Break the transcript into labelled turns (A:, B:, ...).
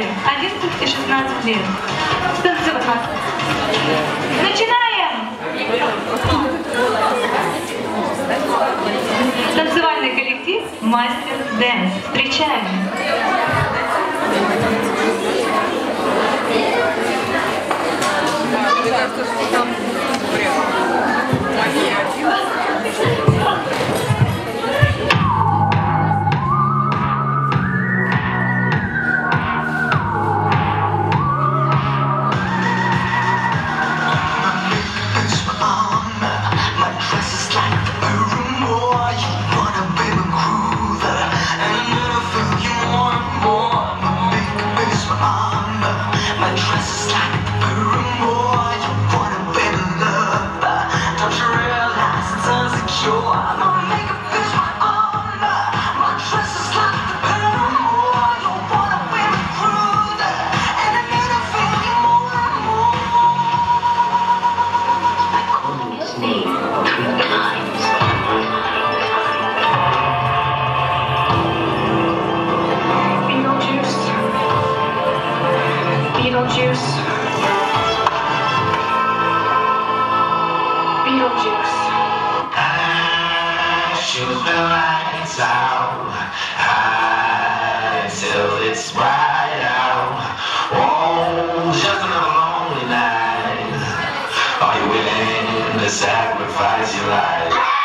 A: человек, 11 и 16 лет. Танцевать. Начинаем! Танцевальный коллектив «Мастер Дэнс». Встречаем!
B: Don't you realize it's insecure? My makeup is my armor, till it's bright out. Oh, just another lonely night. Are you willing to sacrifice your life?